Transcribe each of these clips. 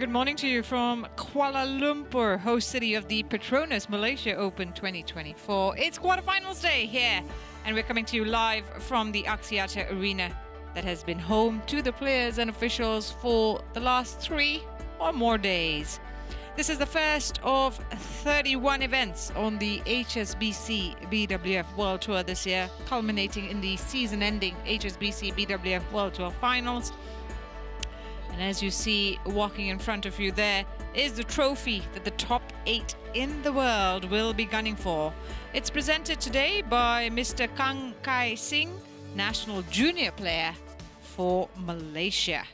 good morning to you from Kuala Lumpur, host city of the Petronas Malaysia Open 2024. It's quarterfinals day here, and we're coming to you live from the Axiata Arena that has been home to the players and officials for the last three or more days. This is the first of 31 events on the HSBC BWF World Tour this year, culminating in the season ending HSBC BWF World Tour finals. And as you see walking in front of you there is the trophy that the top eight in the world will be gunning for. It's presented today by Mr. Kang Kai Singh, national junior player for Malaysia.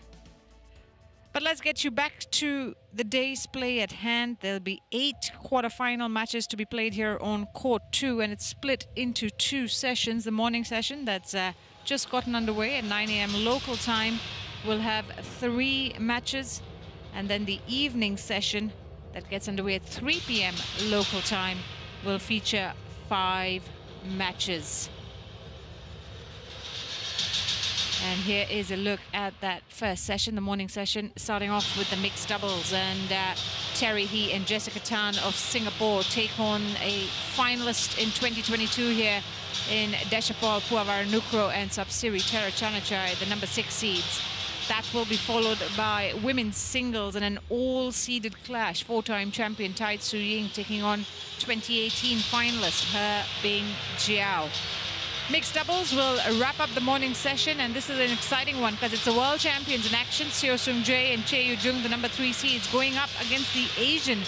But let's get you back to the day's play at hand. There'll be eight quarterfinal matches to be played here on court two, and it's split into two sessions. The morning session that's uh, just gotten underway at 9 a.m. local time will have three matches, and then the evening session that gets underway at 3 p.m. local time will feature five matches. And here is a look at that first session, the morning session, starting off with the mixed doubles. And uh, Terry Hee and Jessica Tan of Singapore take on a finalist in 2022 here in Dechapol Puavaranukroh and Sapsiree Chanachai, the number six seeds. That will be followed by women's singles and an all-seeded clash. Four-time champion Tai Tzu Ying taking on 2018 finalist, her being Jiao. Mixed doubles will wrap up the morning session, and this is an exciting one because it's the world champions in action, Seo Seung Jae and Chae Yu Jung, the number three seeds, going up against the Asian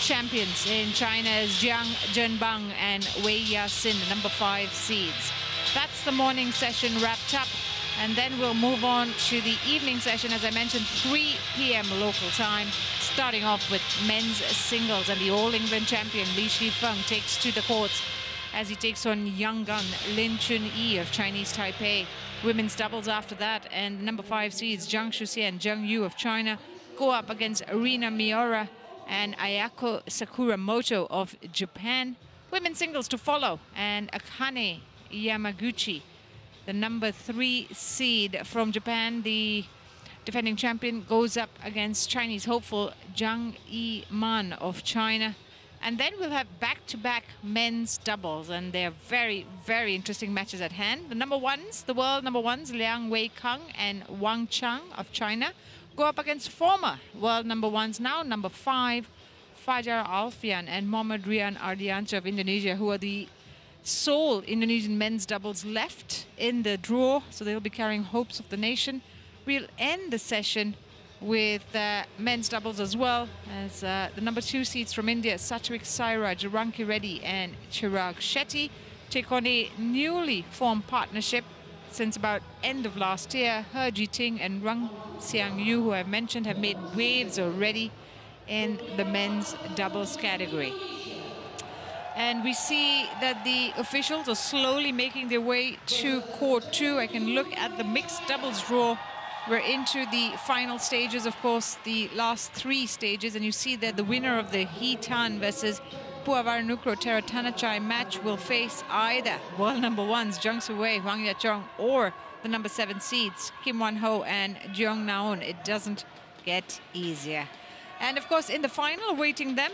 champions in China's Jiang Zhenbang and Wei Yaxin, the number five seeds. That's the morning session wrapped up. And then we'll move on to the evening session, as I mentioned, 3 p.m. local time, starting off with men's singles. And the All England champion, Li Shifeng, takes to the courts as he takes on young gun Lin Chun-yi of Chinese Taipei. Women's doubles after that, and number five seeds Zhang Shuxian and Zheng Yu of China go up against Arina Miyaura and Ayako Sakuramoto of Japan. Women's singles to follow, and Akane Yamaguchi the number three seed from Japan, the defending champion, goes up against Chinese hopeful Zhang Yiman of China. And then we'll have back-to-back -back men's doubles, and they're very, very interesting matches at hand. The number ones, the world number ones, Liang Weikang and Wang Chang of China, go up against former world number ones now, number five, Fajar Alfian and Mohammad Rian Ardianto of Indonesia, who are the sole Indonesian men's doubles left in the draw, so they'll be carrying hopes of the nation. We'll end the session with uh, men's doubles as well as uh, the number two seeds from India, Satwik Sairaj, Rankireddy and Chirag Shetty take on a newly formed partnership since about end of last year. He Jiting and Ren Xiang Yu, who I've mentioned, have made waves already in the men's doubles category. And we see that the officials are slowly making their way to court two. I can look at the mixed doubles draw. We're into the final stages, of course, the last three stages. And you see that the winner of the Hee Tan versus Puavaranukroh Taerattanachai match will face either world number ones Zhang Wei, Huang Yaqiong, or the number seven seeds Kim Won Ho and Jeong Naon. It doesn't get easier. And of course, in the final, awaiting them,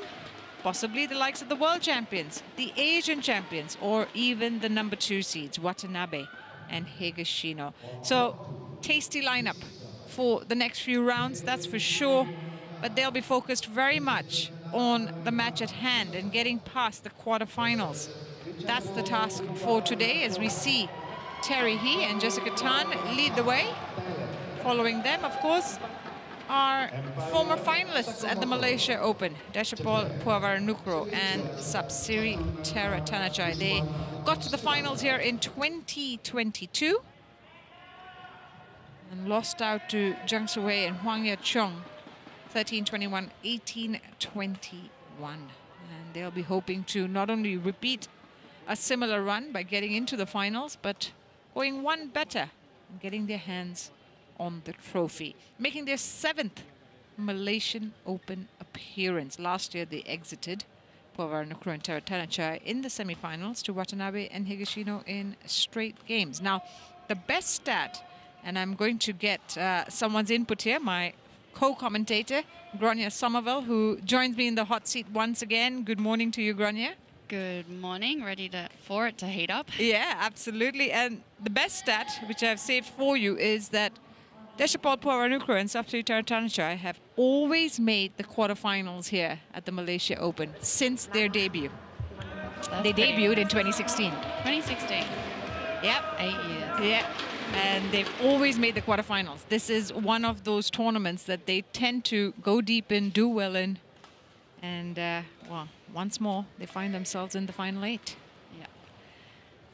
possibly the likes of the world champions, the Asian champions, or even the number two seeds, Watanabe and Higashino. So, tasty lineup for the next few rounds, that's for sure. But they'll be focused very much on the match at hand and getting past the quarterfinals. That's the task for today as we see Terry Hee and Jessica Tan lead the way. Following them, of course, are former finalists at the Malaysia Open, Dechapol Puavaranukroh and Sapsiree Taerattanachai. They got to the finals here in 2022 and lost out to Zheng Siwei and Huang Yaqiong 13-21, 18-21. And they'll be hoping to not only repeat a similar run by getting into the finals, but going one better and getting their hands on the trophy, making their seventh Malaysian Open appearance. Last year they exited Puavaranukroh and Taerattanachai in the semifinals to Watanabe and Higashino in straight games. Now, the best stat, and I'm going to get uh, someone's input here, my co-commentator, Gronya Somerville, who joins me in the hot seat once again. Good morning to you, Gronya. Good morning. Ready to, for it to heat up? Yeah, absolutely. And the best stat, which I've saved for you, is that Dechapol Puavaranukroh and Sapsiree Taerattanachai have always made the quarterfinals here at the Malaysia Open since their debut. That's they debuted in 2016. 2016. Yep. Eight years. Yeah. And they've always made the quarterfinals. This is one of those tournaments that they tend to go deep in, do well in. And, uh, well, once more, they find themselves in the final eight. Yeah.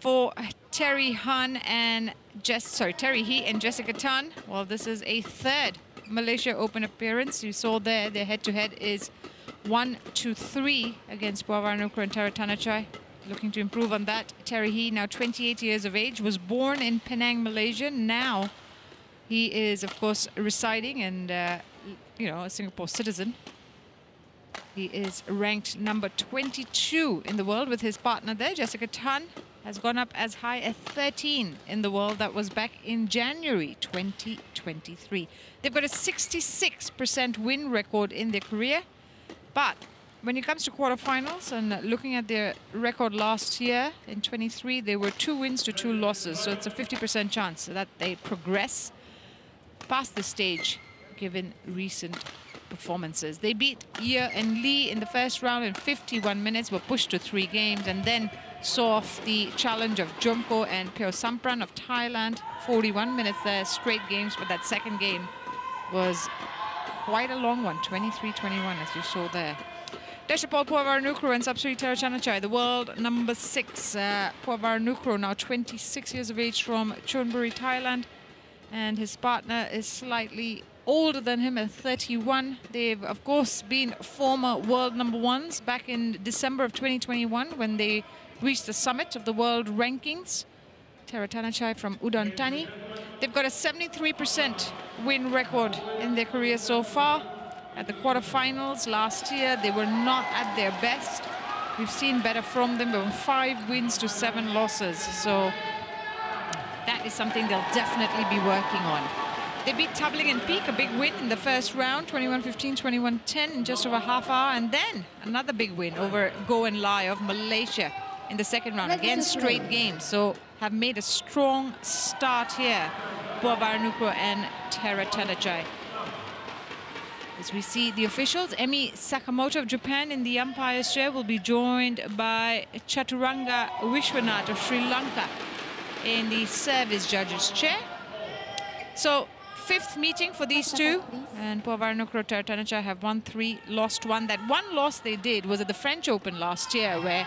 For Terry Han and Jess, sorry, Terry Hee and Jessica Tan, well, this is a third Malaysia Open appearance. You saw there, their head-to-head is one to three against Puavaranukroh and Taerattanachai looking to improve on that. Terry Hee, now 28 years of age, was born in Penang, Malaysia. Now he is, of course, residing and, uh, you know, a Singapore citizen. He is ranked number 22 in the world with his partner there. Jessica Tan has gone up as high as 13 in the world. That was back in January 2023. They've got a 66% win record in their career. But when it comes to quarterfinals and looking at their record last year in 23, they were two wins to two losses. So it's a 50% chance that they progress past the stage given recent performances. They beat Ye and Lee in the first round in 51 minutes, were pushed to three games, and then saw off the challenge of Jomkoh and Paewsampran of Thailand. 41 minutes there, straight games, but that second game was quite a long one, 23-21, as you saw there. Dechapol Puavaranukroh and Sapsiree Taerattanachai, the world number six. Uh, Puavaranukroh, now 26 years of age from Chonburi, Thailand. And his partner is slightly older than him at 31. They've, of course, been former world number ones back in December of 2021 when they reached the summit of the world rankings. Taerattanachai from Udon Thani. They've got a 73% win record in their career so far. At the quarterfinals last year, they were not at their best. We've seen better from them, from five wins to seven losses. So that is something they'll definitely be working on. They beat Tabeling and Piek, a big win in the first round, 21-15, 21-10 in just over half an hour. And then another big win over Goh and Lai of Malaysia in the second round. Again, straight games. So have made a strong start here, Puavaranukroh and Taerattanachai. As we see the officials, Emi Sakamoto of Japan in the umpire's chair will be joined by Chaturanga Vishwanath of Sri Lanka in the service judge's chair. So fifth meeting for these two. And Puavaranukroh Taerattanachai have won three, lost one. That one loss they did was at the French Open last year where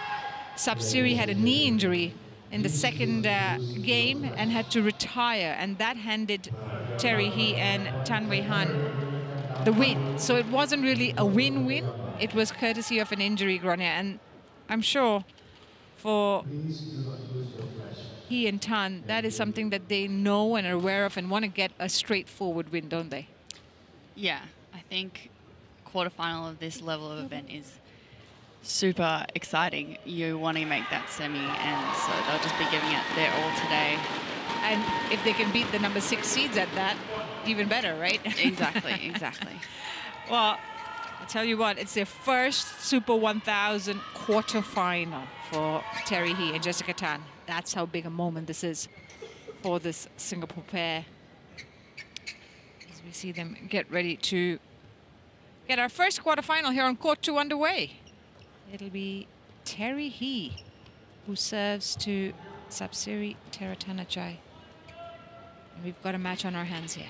Sapsiree had a knee injury in the second uh, game and had to retire. And that handed Terry Hee and Tan Wei Han the win. So it wasn't really a win-win. It was courtesy of an injury, Gronya. And I'm sure for Hee and Tan, that is something that they know and are aware of and want to get a straightforward win, don't they? Yeah, I think quarterfinal of this level of event is super exciting. You want to make that semi, and so they'll just be giving it their all today. And if they can beat the number six seeds at that, even better, right? Exactly, exactly. well, I'll tell you what, it's their first Super 1000 quarterfinal for Terry Hee and Jessica Tan. That's how big a moment this is for this Singapore pair. As we see them get ready to get our first quarterfinal here on court two underway. It'll be Terry Hee who serves to Sapsiree Taerattanachai. And we've got a match on our hands here.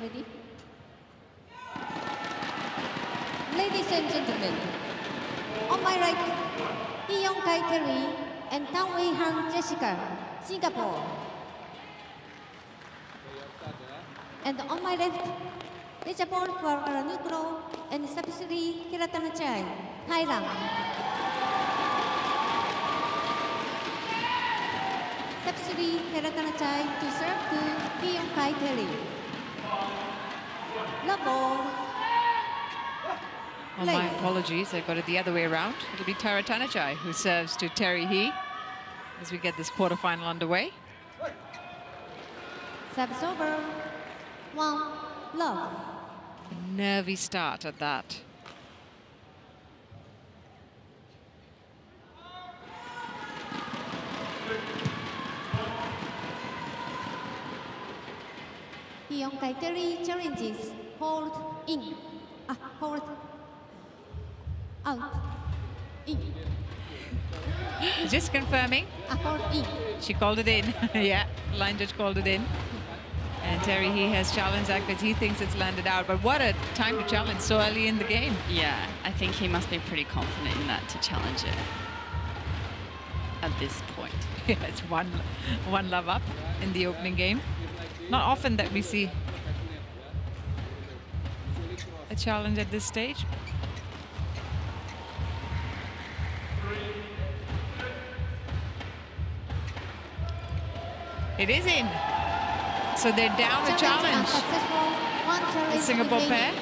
Ready? Ladies and gentlemen, on my right, Hee Yong Kai Terry and Tan Wei Han Jessica, Singapore. And on my left, Dechapol Puavaranukroh and Sapsiree Taerattanachai, Thailand. Sapsiree Taerattanachai to serve to Hee Yong Kai Terry. love ball. Well, my apologies. I got it the other way around. It'll be Taerattanachai who serves to Terry Hee as we get this quarterfinal underway. Service over. One, love. A nervy start at that. Hyunkai Terry challenges. Hold in. Ah, hold out. Oh. In. Just confirming. In. She called it in. yeah, line judge called it in. And Terry Hee has challenged that because he thinks it's landed out. But what a time to challenge so early in the game. Yeah, I think he must be pretty confident in that to challenge it at this point. Yeah, it's one, one love up in the opening game. Not often that we see a challenge at this stage. It is in. So they're down a challenge. Unsuccessful. One challenge The Singapore pair.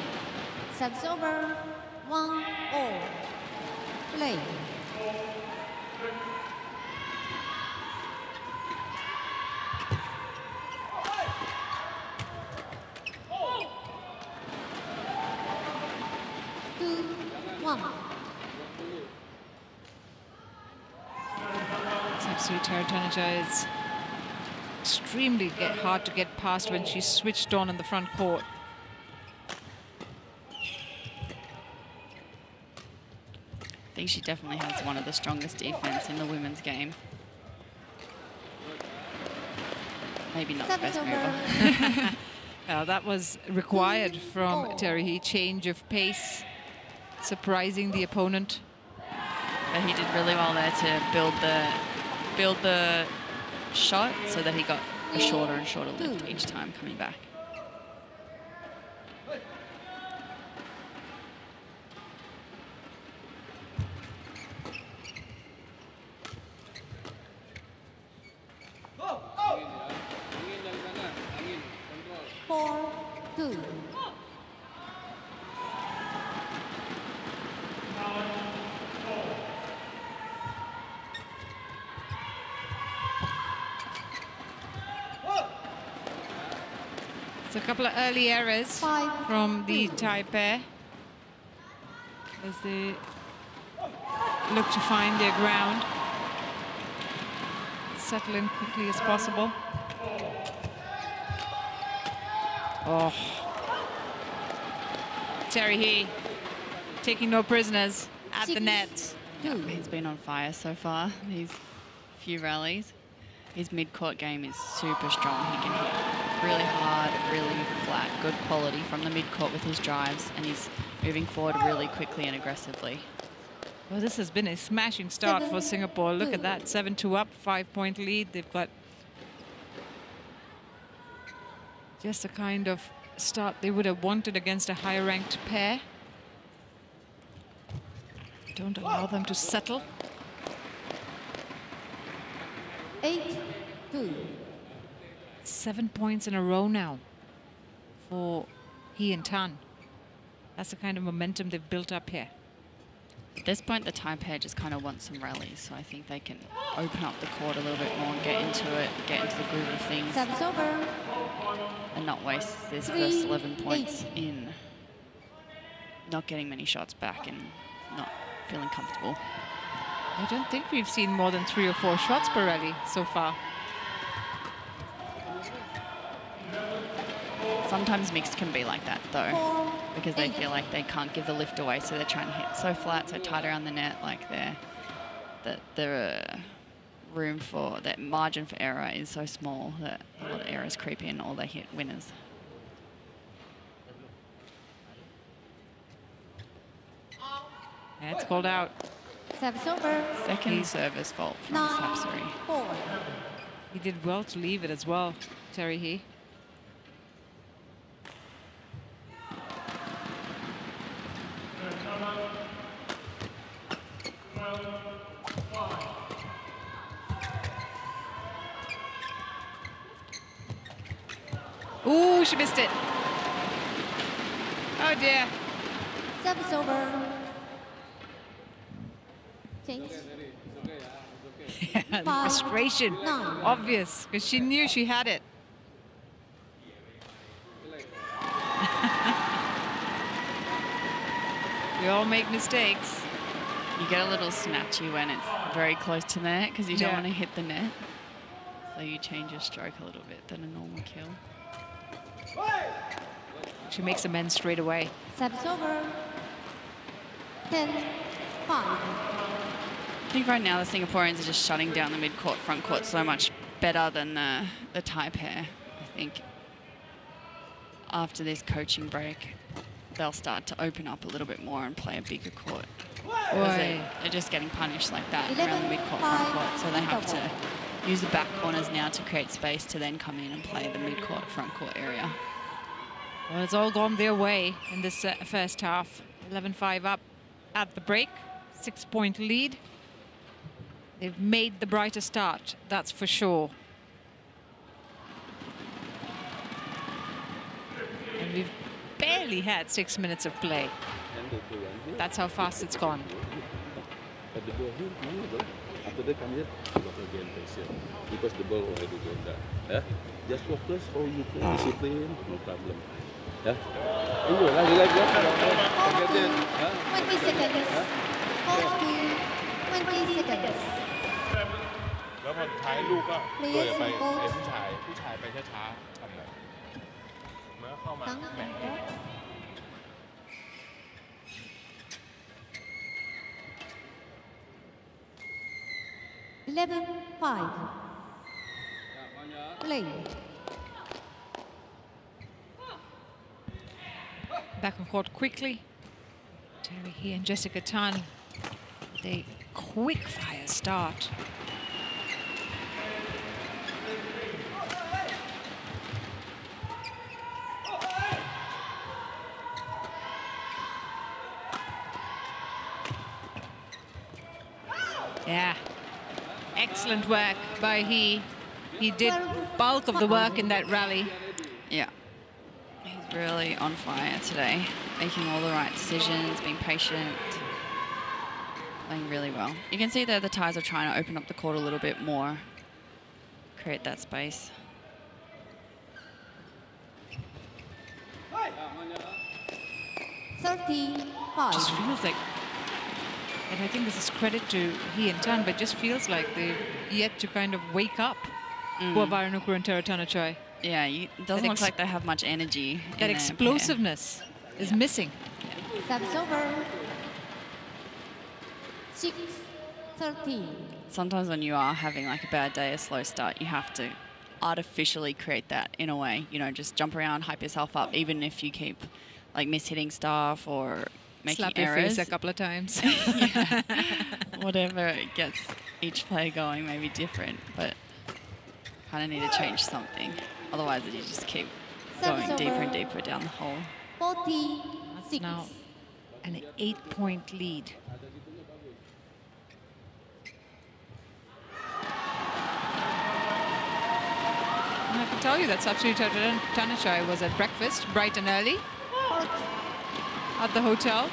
Service over. One all. Play. Two, one. Sapsiree Taerattanachai is extremely get, hard to get past when she's switched on in the front court. I think she definitely has one of the strongest defense in the women's game. Maybe not the best mover. Well, uh, that was required from Terry Hee. Change of pace, surprising the opponent. But he did really well there to build the build the shot so that he got a shorter and shorter lift each time coming back. Four, two. It's a couple of early errors Five, from the two. Thai pair as they look to find their ground, settle in quickly as possible. Oh, Terry Hee taking no prisoners at the net. Two. He's been on fire so far these few rallies. His mid-court game is super strong. He can hit really hard, really flat, good quality from the mid-court with his drives, and he's moving forward really quickly and aggressively. Well, this has been a smashing start for Singapore. Look at that, 7-2 up, five-point lead. They've got just the kind of start they would have wanted against a higher-ranked pair. Don't allow them to settle. Eight, two. Seven points in a row now for Hee and Tan. That's the kind of momentum they've built up here. At this point, the Thai pair just kind of want some rallies, so I think they can open up the court a little bit more and get into it, get into the groove of things, Service over. and not waste this Three, first 11 points eight. in not getting many shots back and not feeling comfortable. I don't think we've seen more than three or four shots per rally so far. Sometimes mixed can be like that though, because they feel like they can't give the lift away, so they're trying to hit so flat, so tight around the net, like they're that the uh, room for that margin for error is so small that a lot of errors creep in or they hit winners. Yeah, it's called out. Service over. Second He's- service fault from Nine, Sapsiree. He did well to leave it as well, Terry Hee. Ooh, she missed it. Oh dear. Service over. Change. Yeah, Five, frustration. nine. Obvious, because she knew she had it. we all make mistakes. You get a little snatchy when it's very close to the net because you don't Yeah. want to hit the net. So you change your stroke a little bit than a normal kill. She makes amends straight away. Service over. 10, 5. I think right now the Singaporeans are just shutting down the mid-court, front court so much better than the, the Thai pair. I think after this coaching break, they'll start to open up a little bit more and play a bigger court. they, Oi. they're just getting punished like that around the mid-court, front court, So they have double. to use the back corners now to create space to then come in and play the mid-court, front court area. Well, it's all gone their way in this uh, first half. 11-5 up at the break, six-point lead. They've made the brighter start, that's for sure. And we've barely had six minutes of play. That's how fast it's gone. But the ball here, come here, bro. After that, come here. You got again pressure. Because the ball already gone down. Yeah? Just focus how you play, discipline, no problem. Yeah? Enjoy lah, relax lah. Forget it. Huh? 20 seconds. Hold to 20 seconds. แล้วพอท้ายลูกก็ Please ตัวจะไป go ไอ้ผู้ชาย ผู้ชายไปช้าๆทำไงเมื่อเข้ามา Thắng แหม่ 11, 5. Play. Back on court quickly. Terry He and Jessica Tan. They quick fire start. Yeah. Excellent work by Hee. He did bulk of the work in that rally. Yeah. He's really on fire today, making all the right decisions, being patient, playing really well. You can see that the Thais are trying to open up the court a little bit more, create that space. Thirty-five. just feels like, and I think this is credit to Hee and Tan, but just feels like they've yet to kind of wake up. Mm. Puavaranukroh and Taratana Yeah, you, it doesn't look like they have much energy. That their pair. explosiveness is missing. Service over. Six, 13. Sometimes when you are having like a bad day, a slow start, you have to artificially create that in a way. You know, just jump around, hype yourself up, even if you keep like mishitting stuff or making Slap your errors. face a couple of times. Yeah. Whatever gets each player going may be different, but kind of need to change something. Otherwise, you just keep Service going deeper and deeper down the hole. Forty-six. now an eight-point lead. And I can tell you that Sapsiree Taerattanachai was at breakfast bright and early at the hotel.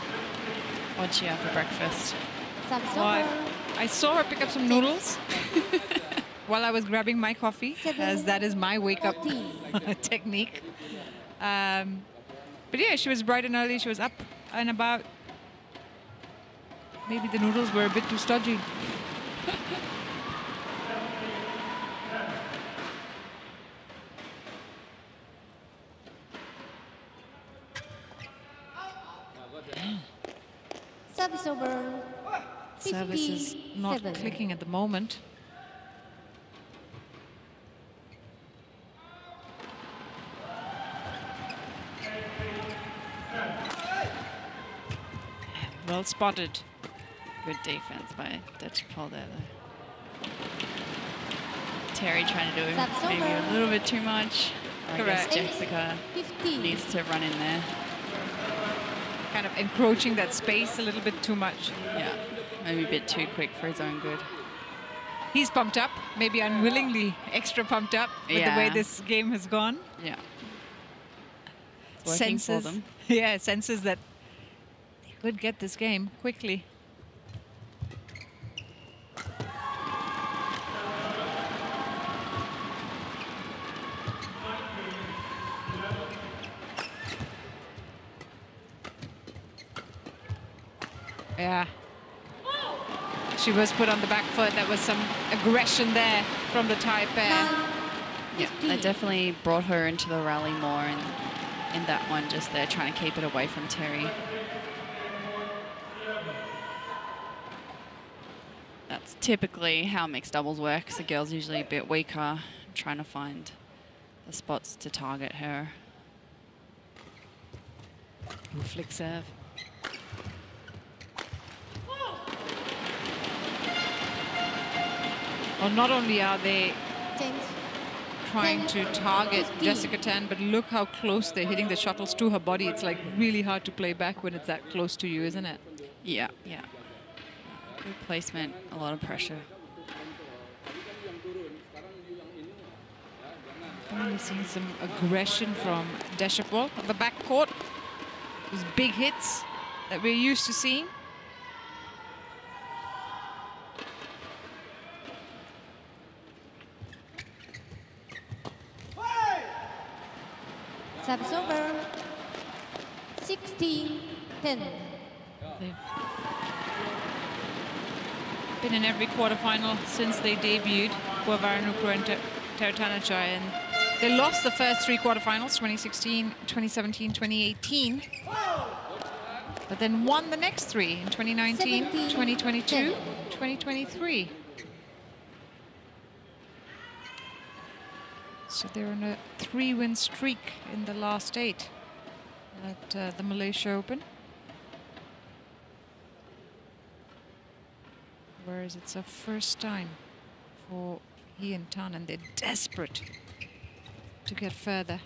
What'd she have for breakfast? Service Well, I. I saw her pick up some noodles while I was grabbing my coffee, as that is my wake-up technique. Um, but yeah, she was bright and early. She was up and about. Maybe the noodles were a bit too stodgy. Service is not 57. clicking at the moment. Well spotted. Good defense by Dechapol there, though. Terry trying to do That's maybe over. a little bit too much. I guess Correct. Jessica 15. needs to run in there. Kind of encroaching that space a little bit too much. Yeah, maybe a bit too quick for his own good. He's pumped up, maybe unwillingly extra pumped up with the way this game has gone. Yeah. senses, yeah, senses that they could get this game quickly. Yeah. She was put on the back foot. There was some aggression there from the Thai pair. Yeah, they definitely brought her into the rally more in, in that one, just there trying to keep it away from Terry. That's typically how mixed doubles works. The girl's usually a bit weaker, trying to find the spots to target her. Flick serve. Well, not only are they Change. trying to target Jessica Tan, but look how close they're hitting the shuttles to her body. It's like really hard to play back when it's that close to you, isn't it? Yeah, yeah. Good placement, a lot of pressure. Finally seeing some aggression from Dechapol on the back court. Those big hits that we're used to seeing. Service over. 16, 10. They've been in every quarterfinal since they debuted, Puavaranukroh and Taerattanachai, and they lost the first three quarterfinals, 2016, 2017, 2018, but then won the next three in 2019, 17, 2022, 10. 2023. So they're on a three-win streak in the last eight at uh, the Malaysia Open. Whereas it's a first time for Hee and Tan, and they're desperate to get further.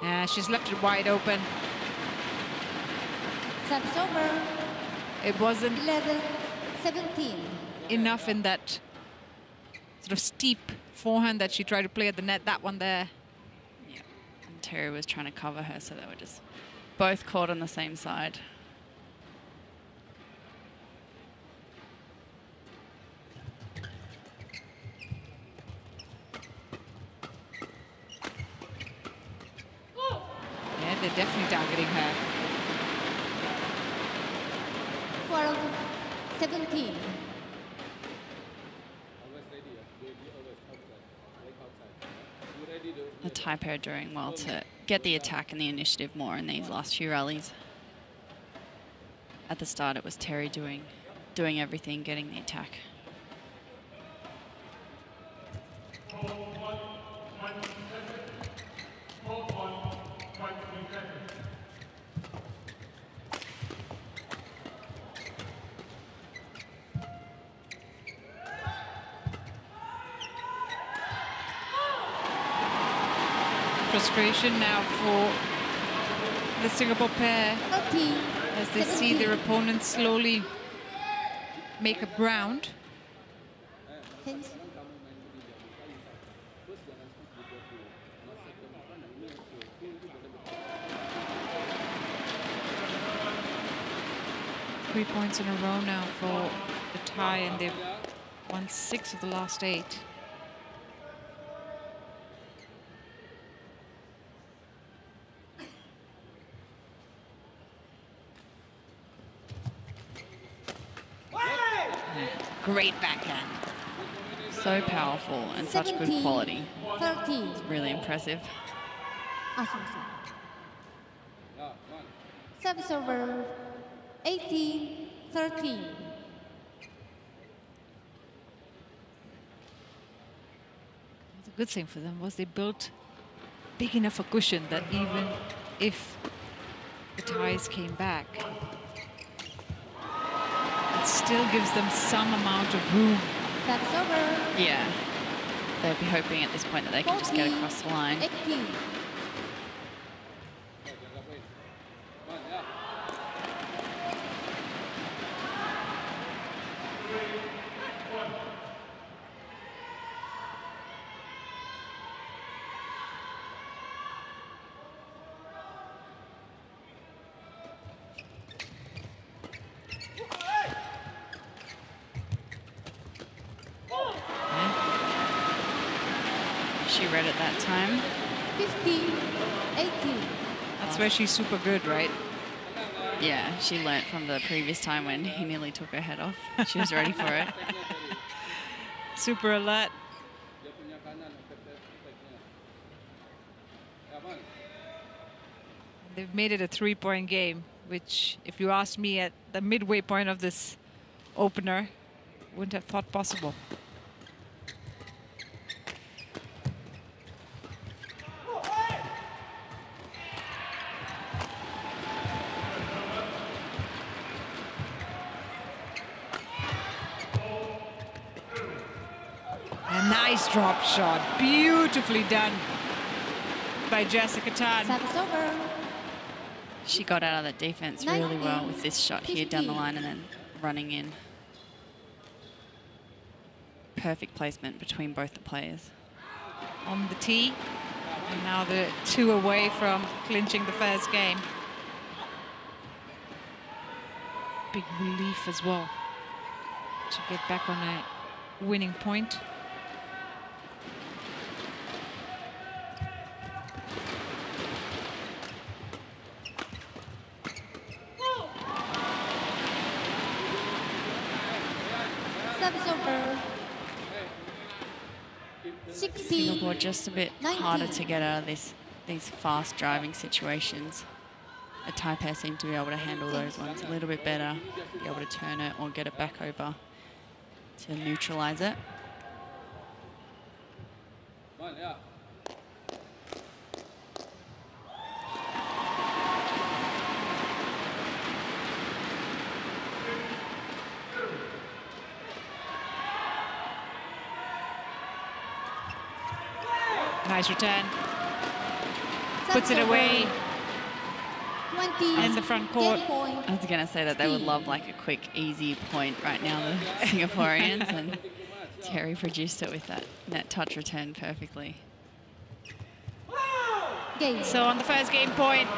Yeah, she's left it wide open. Service over. It wasn't 11, 17. enough in that sort of steep forehand that she tried to play at the net. That one there. Yeah. And Terry was trying to cover her, so they were just both caught on the same side. Pair doing well to get the attack and the initiative more in these last few rallies. At the start, it was Terry doing doing everything, getting the attack. Now for the Singapore pair 13, as they see their opponents slowly make up ground. Three points in a row now for the Thai, and they've won six of the last eight. Great backhand. So powerful and such good quality. 13. Really impressive. Sorry, sorry. Service over. 18, 13. The good thing for them was they built big enough a cushion that even if the ties came back, it still gives them some amount of room. Service over. Yeah. They'd be hoping at this point that they can just get across the line. 18. She's super good, right? Yeah, she learnt from the previous time when he nearly took her head off. She was ready for it. Super alert. They've made it a three-point game, which, if you ask me at the midway point of this opener, wouldn't have thought possible. Drop shot. Beautifully done by Jessica Tan. Service over. She got out of the defense really well with this shot here down the line and then running in. Perfect placement between both the players. on the tee. And now the two away from clinching the first game. Big relief as well to get back on a winning point. Service over. 60. Singapore just a bit harder to get out of this these fast driving situations. A Taipei seem to be able to handle those ones a little bit better, be able to turn it or get it back over to neutralize it. Nice return. Puts it away. In the front court. I was going to say that they would love like a quick, easy point right now, the Singaporeans, and Terry produced it with that net touch return perfectly. Game. So on the first game point,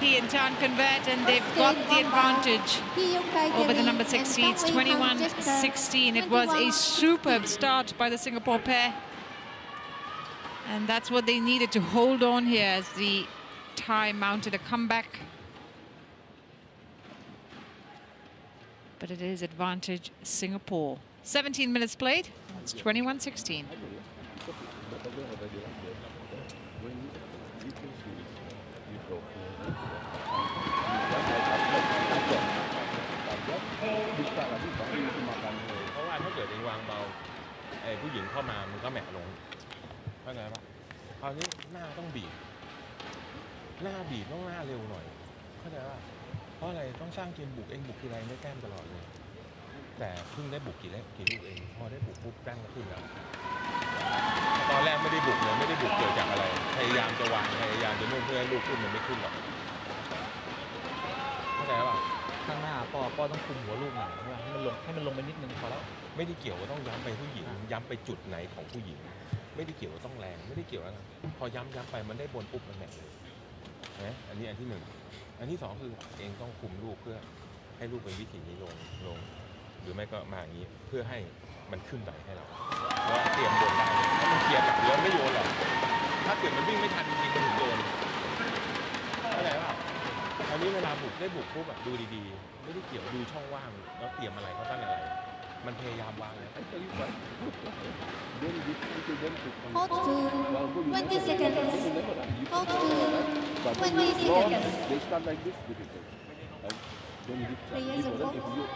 Hee and Tan convert and they've got the advantage over the number six seeds, 21-16. It was a superb start by the Singapore pair. And that's what they needed to hold on here as the Thai mounted a comeback. But it is advantage Singapore. 17 minutes played. It's 21-16. เพราะว่าถ้าเกิดเองวางเบาไอ้ผู้หญิงเข้ามามันก็แหมะลงเข้าใจปะคราวนี้หน้าต้องบีบ หน้าบีบต้องหน้าเร็วหน่อย เข้าใจปะเพราะอะไรต้องสร้างเกมบุกเองบุกทีไรได้แต้มตลอดเลย แต่เพิ่งได้บุกกี่เล็กกี่ลูกเอง พอได้บุกปุ๊บแต้มก็ขึ้นแล้วตอนแรกไม่ได้บุกเลยไม่ได้บุกเกิดจากอะไร พยายามจะวางพยายามจะนุ่มเพื่อให้ลูกขึ้นมันไม่ขึ้นหรอกเข้าใจปะข้างหน้าปอปอต้องคุมหัวลูกหน่อยให้มันลงให้มันลงไปนิดนึงพอแล้ว ไม่ได้เกี่ยวว่าต้องย้ำไปผู้หญิง ย้ำไปจุดไหนของผู้หญิง ไม่ได้เกี่ยวว่าต้องแรงไม่ได้เกี่ยวอะไรพอย้ำย้ำไปมันได้บนปุ๊บมันแหนกเลยนะอันนี้อันที่หนึ่งอันที่สองคือเองต้องคุมลูกเพื่อให้ลูกเป็นวิถีนี้ลงลง หรือไม่ก็มาอย่างนี้เพื่อให้มันขึ้นไปให้เราแล้วเตรียมโดนได้ถ้ามันเคลียร์กลับแล้วไม่โยนหรอกถ้าเกิดมันวิ่งไม่ทันจริงๆมันถึงโดนเข้าใจป่ะอันนี้เวลาบุกได้บุกปุ๊บแบบดูดีๆ ไม่ได้เกี่ยวดูช่องว่างแล้วเตรียมอะไรเขาตั้งอะไร มันพยายามวางแล้ว Hold to 20 seconds. Hold to 20 seconds. They start like this difficult. Right? Then you give Players give of them hope.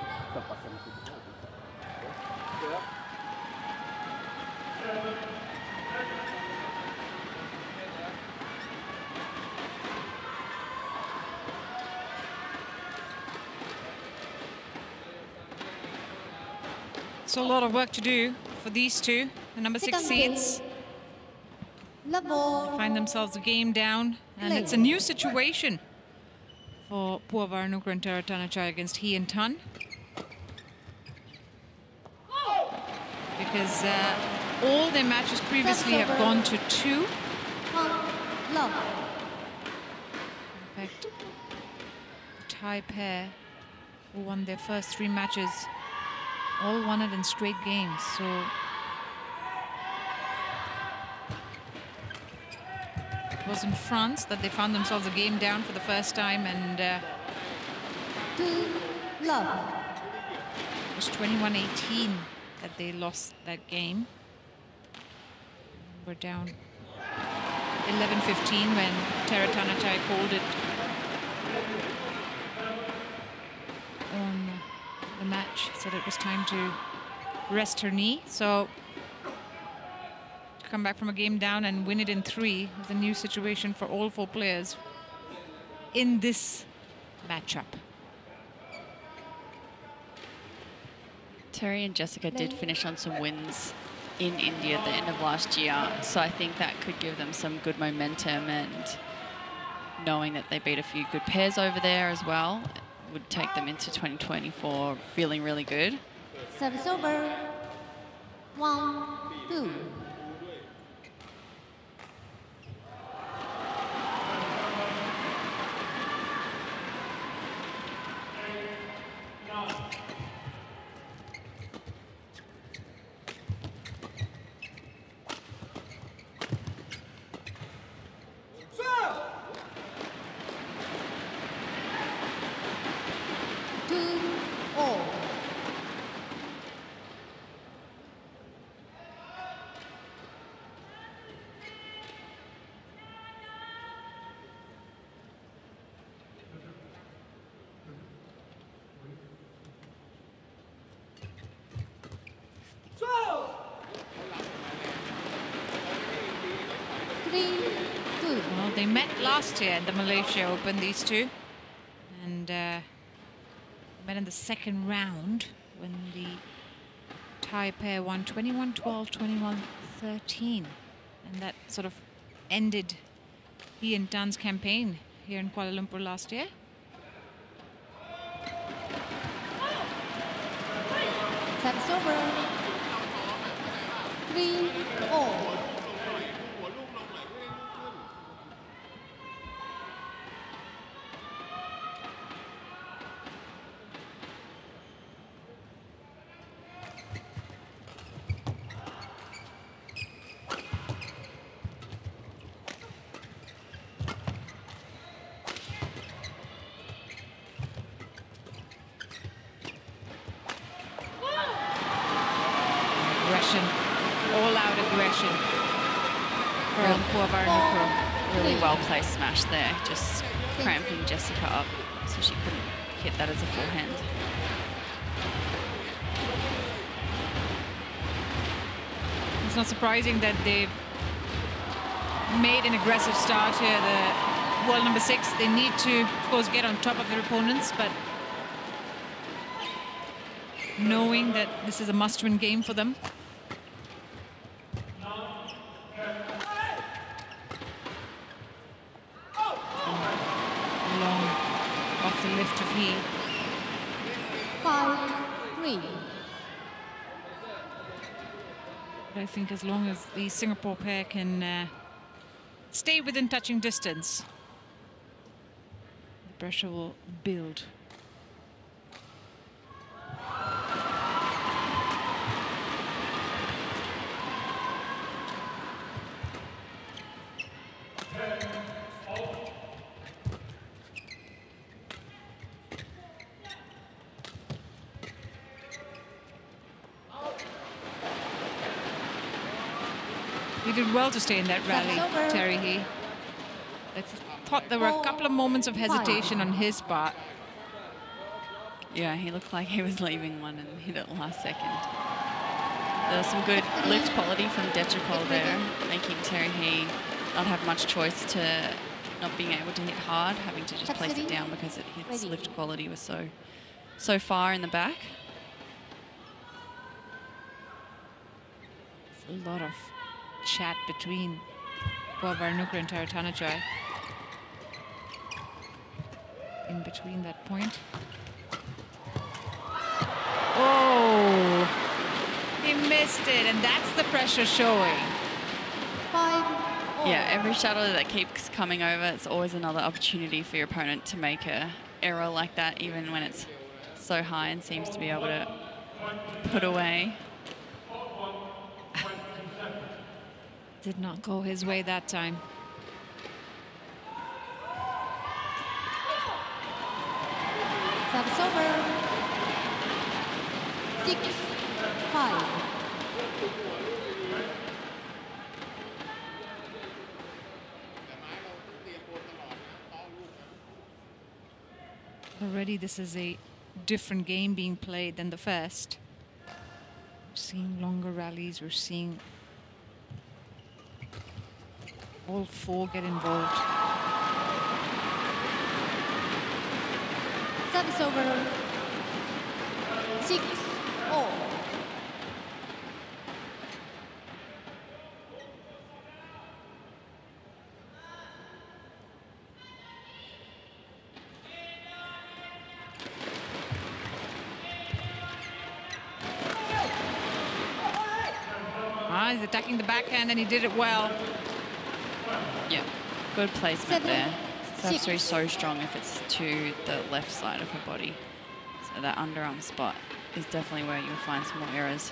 if you terpaksa masuk ke bawah. Okay, ya. So a lot of work to do for these two, the number six seeds. Find themselves a game down, and it's a new situation for Puavaranukroh and Taerattanachai against Hee and Tan. Because uh, all their matches previously have gone to two. In fact, the Thai pair who won their first three matches all won it in straight games. So it was in France that they found themselves a game down for the first time, and uh, it was 21-18 that they lost that game. We're down 11-15 when Taerattanachai called it match, said it was time to rest her knee. So to come back from a game down and win it in three is a new situation for all four players in this matchup. Terry and Jessica did finish on some wins in India at the end of last year, so I think that could give them some good momentum and knowing that they beat a few good pairs over there as well would take them into 2024 feeling really good. Service over. One, two all. Three, two. Well, they met last year at the Malaysia Open, these two. And uh, met in the second round when the Thai pair won 21 12, 21 13. And that sort of ended Hee and Tan's campaign here in Kuala Lumpur last year. Hit that as a forehand. It's not surprising that they made an aggressive start here. The world number six, they need to, of course, get on top of their opponents, but knowing that this is a must-win game for them. Long off the lift of Hee. Five, But I think as long as the Singapore pair can uh, stay within touching distance, the pressure will build. He did well to stay in that rally, Terry Hee. I thought there were a couple of moments of hesitation on his part. Yeah, he looked like he was leaving one and hit it last second. There was some good lift quality from Dechapol there, making Terry Hee not have much choice to not being able to hit hard, having to just place it down because it, its lift quality was so so far in the back. a lot of chat between Puavaranukroh and Taerattanachai. In between that point. Oh, he missed it, and that's the pressure showing. Five, all. Yeah, every shuttle that keeps coming over, it's always another opportunity for your opponent to make a error like that, even when it's so high and seems to be able to put away. Did not go his way that time. Over. Six, five. Already this is a different game being played than the first. We're seeing longer rallies, we're seeing all four get involved. Service over. Six, all. Ah, he's attacking the backhand and he did it well. Yeah, good placement Seven, there. Sapsiree's six. so strong if it's to the left side of her body. So that underarm spot is definitely where you'll find some more errors.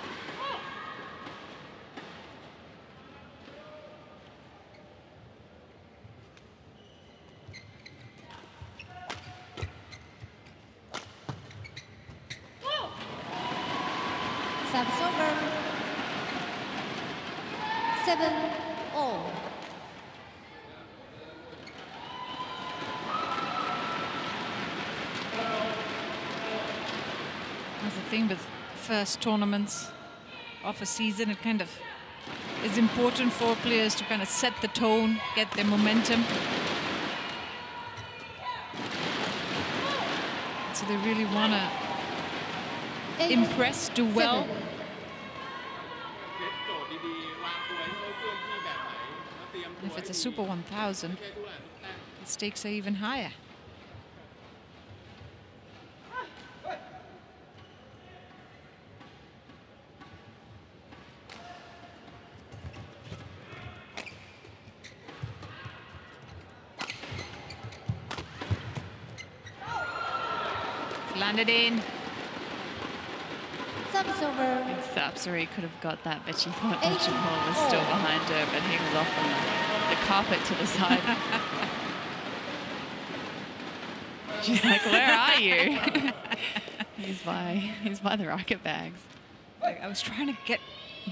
Service over. Seven, all. That's the thing with first tournaments of a season. It kind of is important for players to kind of set the tone, get their momentum. So they really want to impress, do well. If it's a Super 1000, the stakes are even higher. Landed in. Service over. Sapsiree could have got that, but she thought Eight, Archibald was still behind her, but he was off on the, the carpet to the side. She's like, where are you? he's by he's by the rocket bags. Like, I was trying to get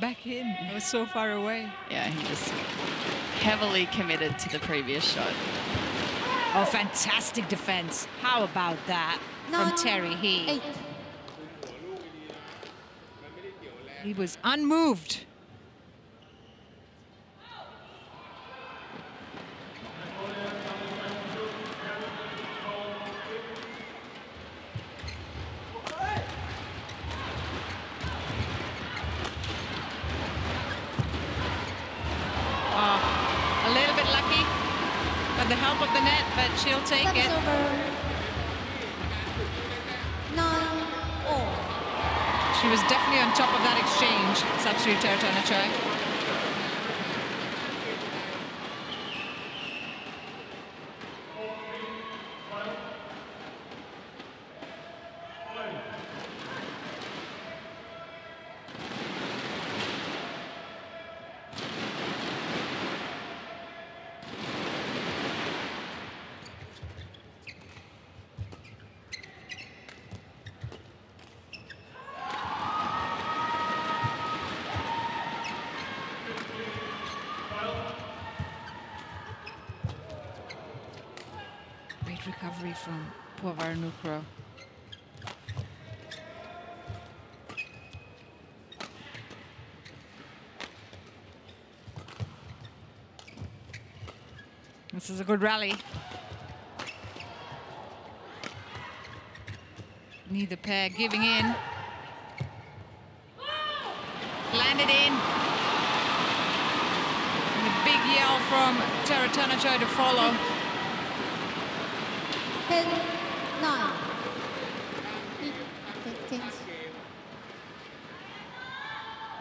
back in. I was so far away. Yeah, he just heavily committed to the previous shot. Oh, fantastic defense. How about that from Nine, Terry Hee? He was unmoved. From Puavaranukroh. This is a good rally. Neither pair giving in. Landed in. And a big yell from Taerattanachai to follow. Ten, nine. Eight, ten.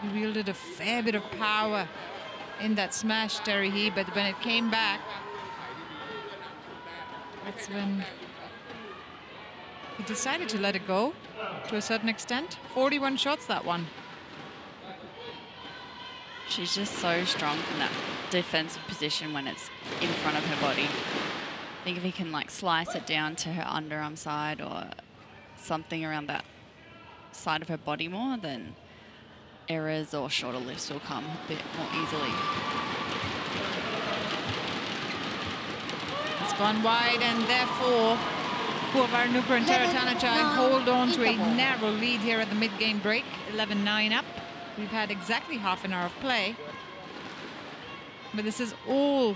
He wielded a fair bit of power in that smash, Terry Hee, but when it came back, that's when he decided to let it go to a certain extent. 41 shots, that one. She's just so strong from that defensive position when it's in front of her body. I think if he can like slice it down to her underarm side or something around that side of her body more, then errors or shorter lifts will come a bit more easily. It's gone wide, and therefore, Puavaranukroh and nine, hold on to a narrow lead here at the mid-game break. 11-9 up. We've had exactly half an hour of play. But this is all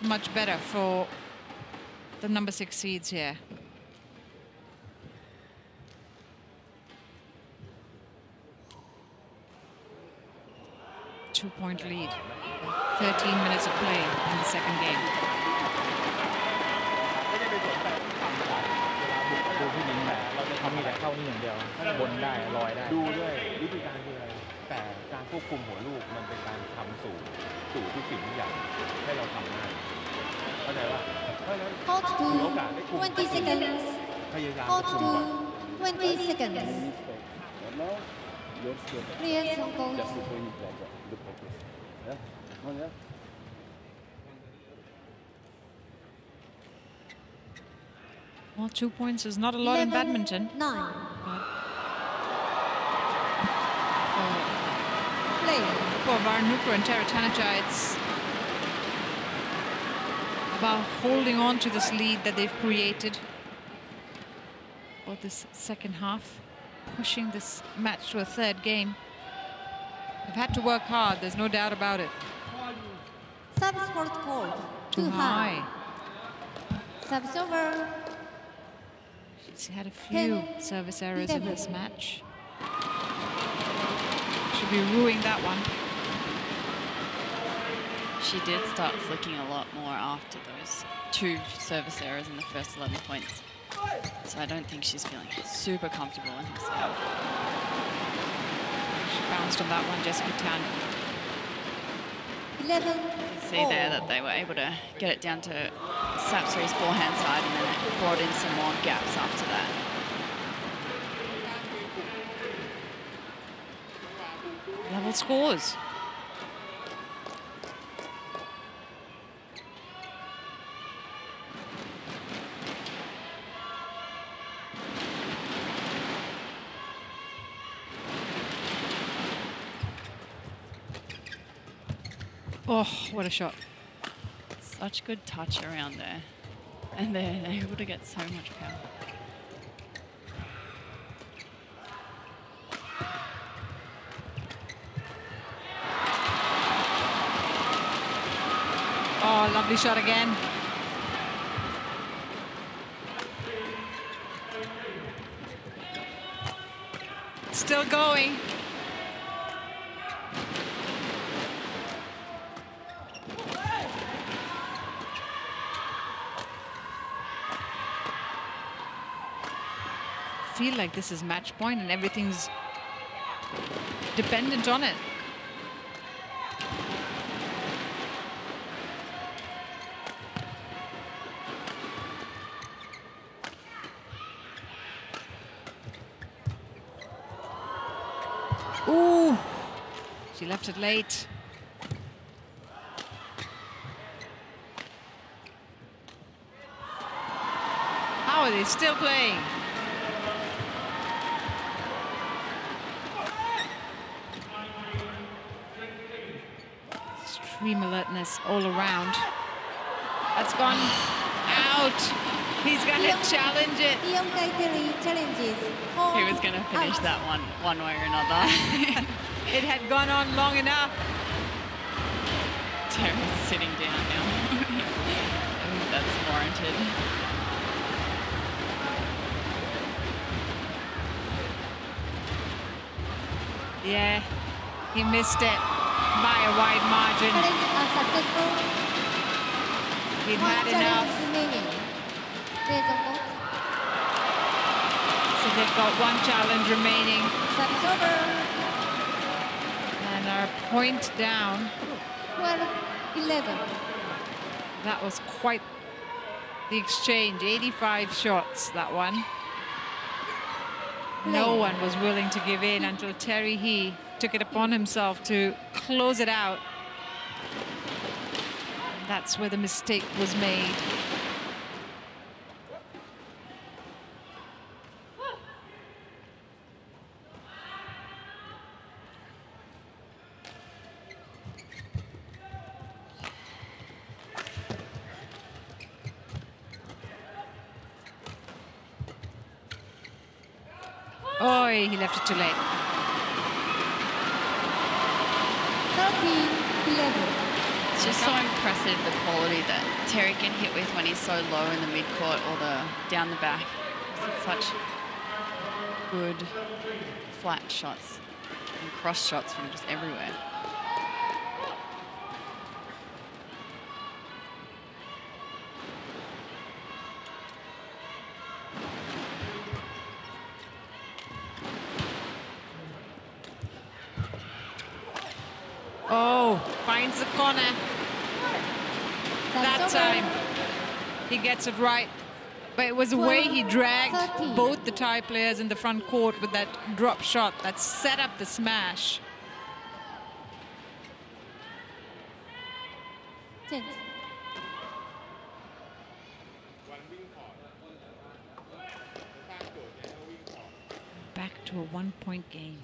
much better for the number six seeds here. Two-point lead. 13 minutes of play in the second game. ไม่ได้ไปสนใจต่ำเวลาบุกดูผู้หญิงแต่เราจะทำมีแต่เข้านี่อย่างเดียวบนได้ลอยได้ ดูด้วยวิธีการคืออะไรแต่การควบคุมหัวลูกมันเป็นการทำสู่สู่ทุกสิ่งทุกอย่างให้เราทำได้เข้าใจป่า Hot to 20 seconds. Hot to 20 seconds. Please. Well, two points is not a lot Eleven, in badminton. Nine. But for, for Varnukra and Taerattanachai, it's about holding on to this lead that they've created for this second half, pushing this match to a third game. They've had to work hard, there's no doubt about it. Service fault called. Too high. Service over. She's had a few Ten, service errors in this match. Should be ruining that one. She did start flicking a lot more after those two service errors in the first 11 points. So I don't think she's feeling super comfortable in her serve. She bounced on that one, Jessica Tan. 11. You see there that they were able to get it down to Sapsiree's forehand side and then it brought in some more gaps after that. Level scores. Oh, what a shot. Such good touch around there. And they're able to get so much power. Oh, lovely shot again. Still going. Feel like this is match point and everything's dependent on it. Ooh, she left it late. How are they still playing? Extreme alertness all around. That's gone out. He's going to challenge it. Ion challenges. He was going to finish that one one way or another. It had gone on long enough. Terry's sitting down now. I think that's warranted. Yeah, he missed it by a wide margin. He'd had enough. remaining. Please, Hong Kong. So they've got one challenge remaining and are a point down. 12, 11. That was quite the exchange. 85 shots, that one. No one was willing to give in until Terry Hee took it upon himself to close it out. That's where the mistake was made. Oh, he left it too late. It's just so impressive the quality that Terry can hit with when he's so low in the mid-court or the down the back. It's such good flat shots and cross shots from just everywhere. That time. He gets it right. But it was the way he dragged 13. both the Thai players in the front court with that drop shot that set up the smash. Back to a one-point game.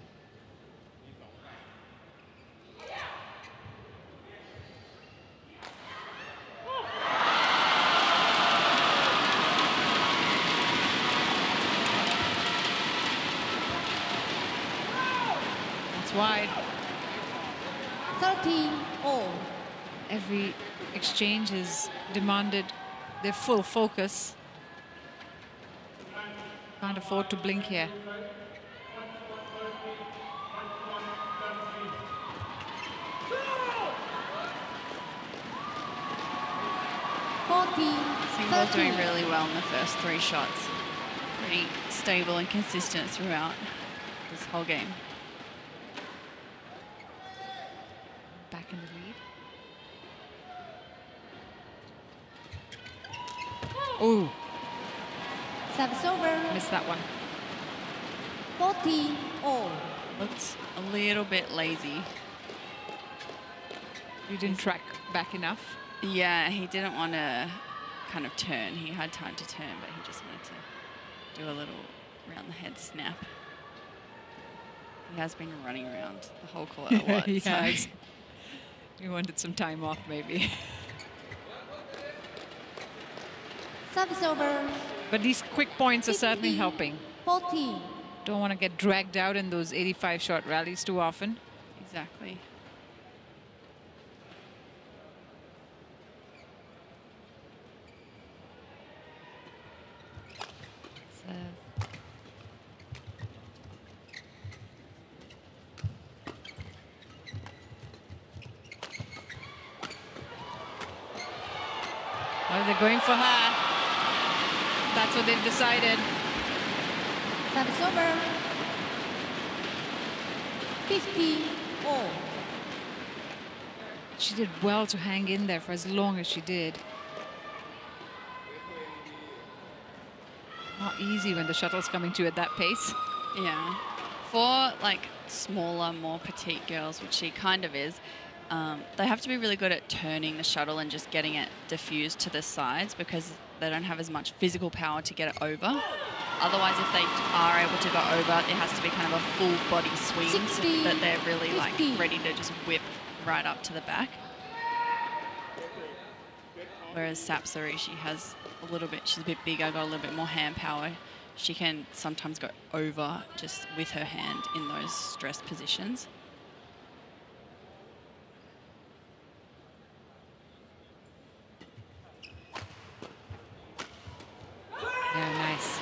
That's wide. 13, all. Every exchange has demanded their full focus. Can't afford to blink here. Fourteen, Singapore doing really well in the first three shots. Pretty stable and consistent throughout this whole game. Back in the lead. Oh, Service over. missed that one. 40 all. Looked a little bit lazy. You didn't track back enough. Yeah, he didn't want to kind of turn. He had time to turn, but he just wanted to do a little round the head snap. He has been running around the whole court a lot. He so-. You wanted some time off, maybe. Service over. But these quick points are certainly helping. 14. Don't want to get dragged out in those 85 shot rallies too often. Exactly. So Well, they're going for her. That's what they've decided. Service over. 15, all. She did well to hang in there for as long as she did. Not easy when the shuttle's coming to you at that pace. Yeah. For like smaller, more petite girls, which she kind of is, um, they have to be really good at turning the shuttle and just getting it diffused to the sides because they don't have as much physical power to get it over. Otherwise, if they are able to go over, it has to be kind of a full body swing so that they're really like ready to just whip right up to the back. Whereas Sapsiree, she has a little bit, she's a bit bigger, got a little bit more hand power. She can sometimes go over just with her hand in those stress positions. Yeah, nice.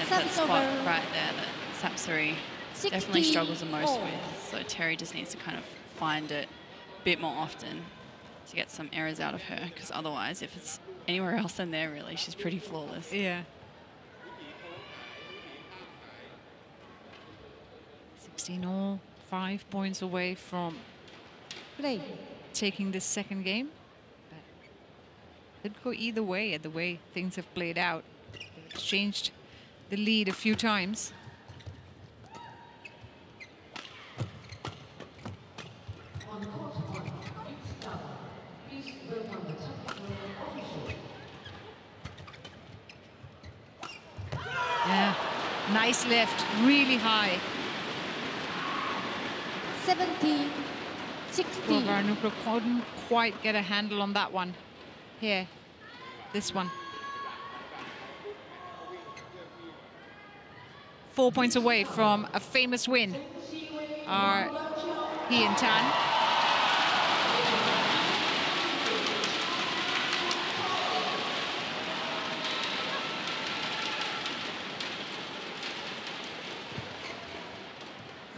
It's that spot right there that Sapsiree definitely struggles the most with. So Terry just needs to kind of find it a bit more often to get some errors out of her because otherwise, if it's anywhere else than there, really, she's pretty flawless. Yeah. 16 all, five points away from Play. taking this second game. But could go either way at the way things have played out. They've exchanged the lead a few times. Yeah, lift, really high. 17, 16. Well, couldn't quite get a handle on that one. Here, this one. four points away from a famous win are Hee and Tan.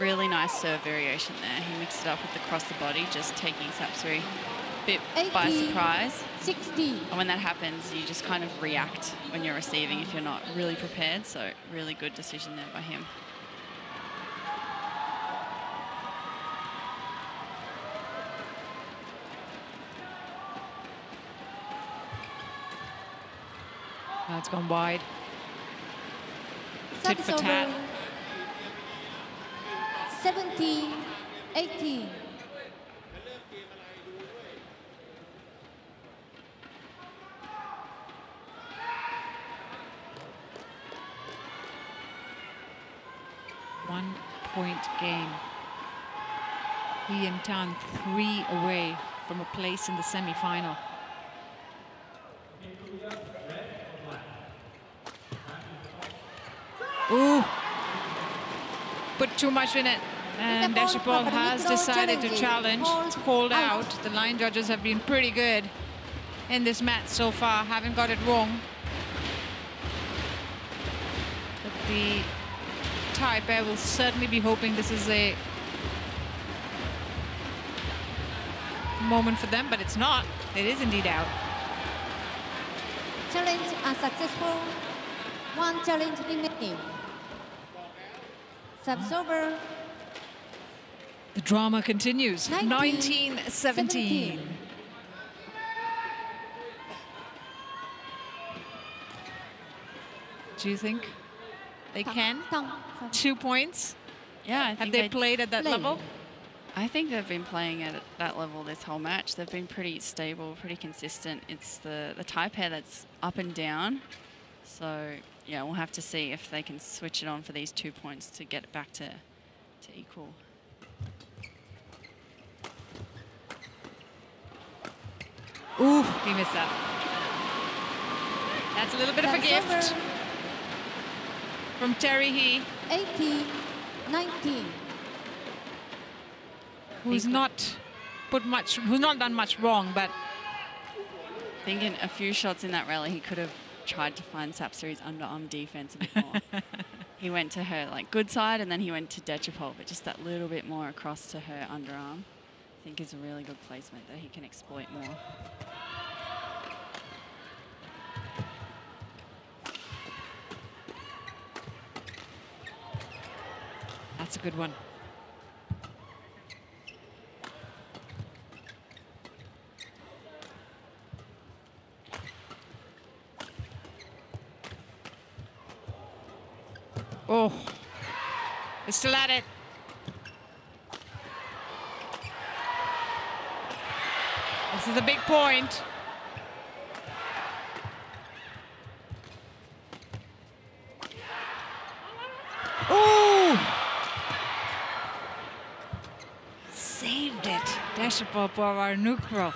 Really nice serve variation there. He mixed it up with the cross the body, just taking Sapsiree a bit by surprise. 60. And when that happens, you just kind of react when you're receiving if you're not really prepared. So really good decision there by him. That's gone wide. Tit Service for over. tat. 70. 18. One point game. Hee and Tan three away from a place in the semi-final. Ooh. Put too much in it. And ball, has decided to challenge. It's called out. out. The line judges have been pretty good in this match so far. Haven't got it wrong. But the Thai pair will certainly be hoping this is a moment for them, but it's not. It is indeed out. Challenge unsuccessful. One challenge remaining. Service over. The drama continues. 19, 1917. 17. Do you think they can? Tong. Two points? Yeah, I Have they played at that Play. level? I think they've been playing at that level this whole match. They've been pretty stable, pretty consistent. It's the, the Thai pair that's up and down. So, yeah, we'll have to see if they can switch it on for these two points to get it back to, to equal. Ooh, he missed that. That's a little bit of a gift over. from Terry Hee, 80. 19. who's Think- not put much, who's not done much wrong, but I think in a few shots in that rally, he could have tried to find Sapsiree's underarm defense a bit more. he went to her like good side, and then he went to Dechapol, but just that little bit more across to her underarm. I think is a really good placement that he can exploit more. that's a good one. Oh, they're still at it. This is a big point. Ooh! Saved it. Dechapol Nukro.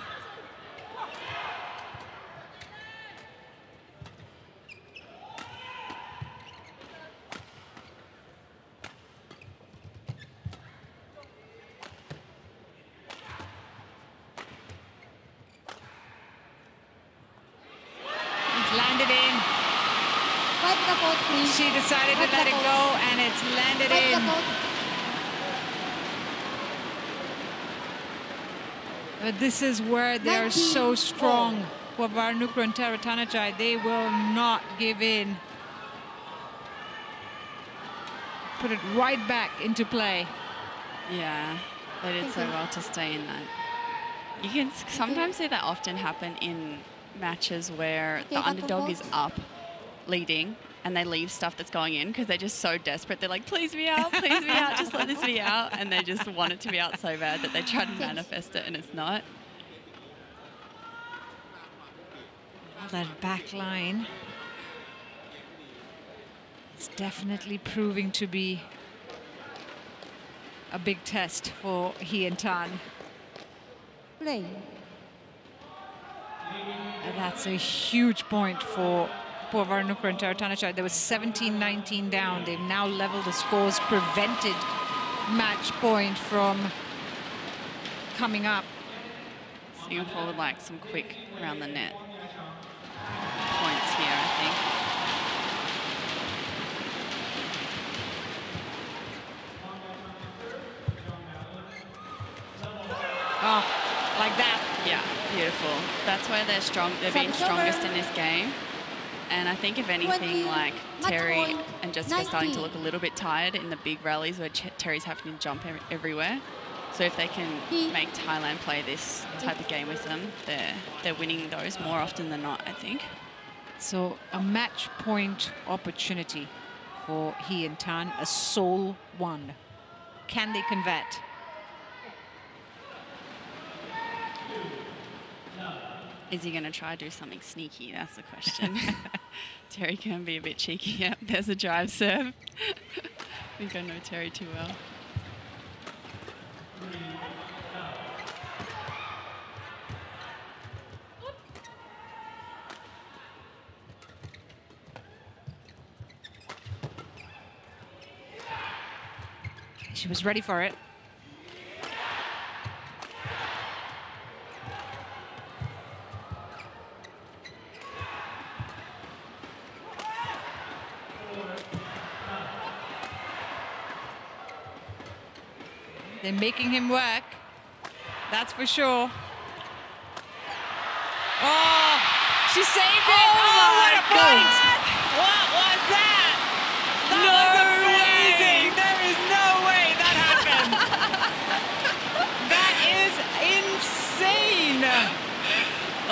It's landed in. Wipe the court, please. She decided to Wipe the let it court. go, and it's landed Wipe the in. court. But this is where they are so strong. Puavaranukroh and Taerattanachai, they will not give in. Put it right back into play. Yeah, they did so well to stay in that. You can sometimes see that often happen in matches where the underdog is up, leading, and they leave stuff that's going in because they're just so desperate. They're like, please be out, please be out, just let this be out. And they just want it to be out so bad that they try to manifest it and it's not. That back line is definitely proving to be a big test for Hee and Tan. Play. And that's a huge point for Singapore, Varanuka and Taerattanachai, they were 17-19 down. They've now leveled the scores, prevented match point from coming up. Singapore would like some quick around the net points here, I think. Oh, like that. Yeah, beautiful. That's where they're strong. They're being strongest in this game. And I think if anything, like Terry point, and Jessica are starting to look a little bit tired in the big rallies where Ch- Terry's having to jump everywhere. So if they can make Thailand play this type of game with them, they're they're winning those more often than not. I think. So a match point opportunity for Hee and Tan, a sole one. Can they convert? Is he going to try to do something sneaky? That's the question. Terry can be a bit cheeky. Yeah, there's a drive serve. I think I know Terry too well. She was ready for it. They're making him work. That's for sure. Oh, she saved it. Oh Oh, what my a point. What was that? That was amazing. There is no way that happened. that is insane.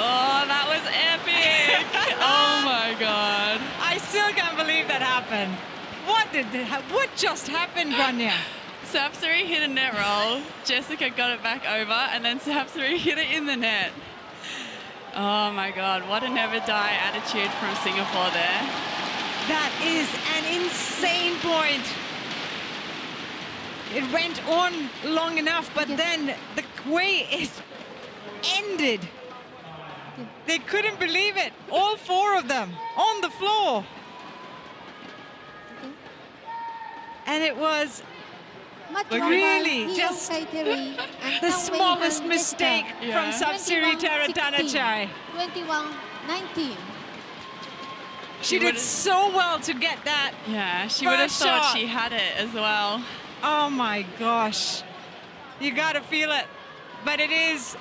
Oh, that was epic! oh my god. I still can't believe that happened. What did what just happened, Grania? Sapsiree hit a net roll. Jessica got it back over, and then Sapsiree hit it in the net. Oh my god, what a never die attitude from Singapore there. That is an insane point. It went on long enough, but then the way it ended, they couldn't believe it. All four of them on the floor. And it was Match Like, really, just Yong Kai Terry and the smallest mistake Yeah. from Sapsiree 21-16, Taerattanachai. 21-19. She did so well to get that. Yeah, she would have thought shot. she had it as well. Oh my gosh. You gotta feel it. But it is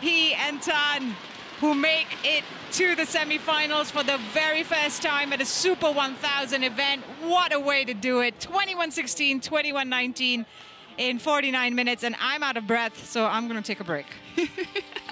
Hee and Tan who make it to the semifinals for the very first time at a Super 1000 event. What a way to do it. 21-16, 21-19 in 49 minutes. And I'm out of breath, so I'm gonna take a break.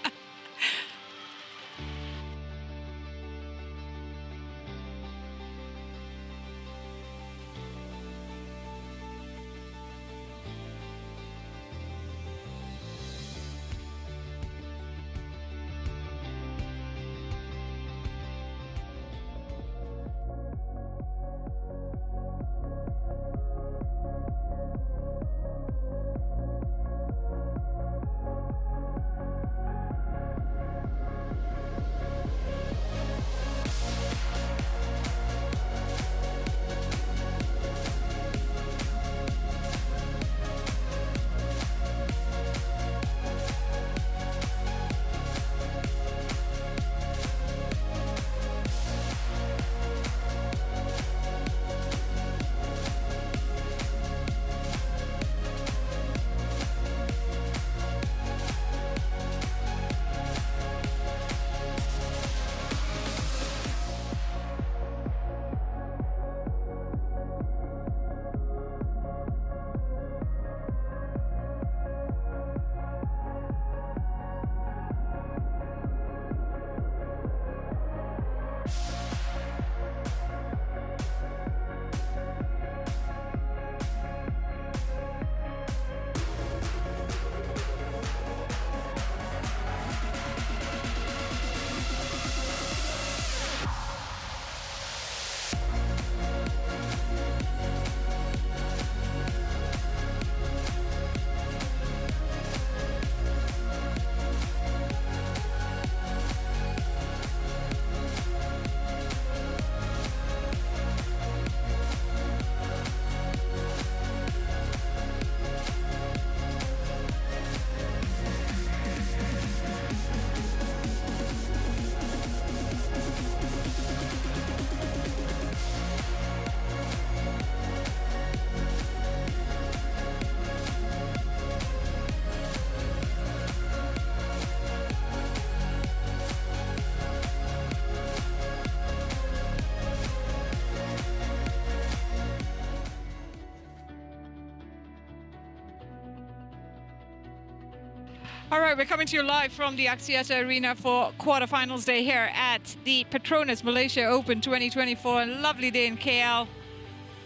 All right, we're coming to you live from the Axiata Arena for quarterfinals day here at the Petronas Malaysia Open 2024. A lovely day in KL.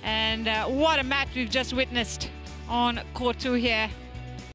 And uh, what a match we've just witnessed on court two here.